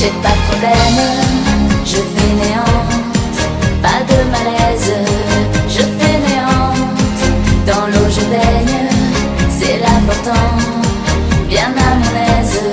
J'ai pas de problème, je fais néant, pas de malaise, je fais néant. Dans l'eau je baigne, c'est l'important, bien à mon aise.